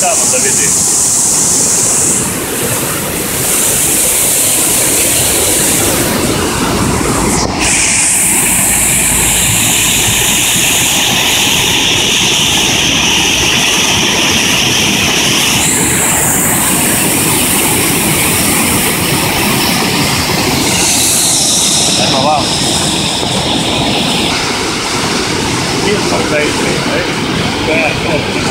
Tama, Davide. Nej, men varmt. Helt perfekt. Det är klart.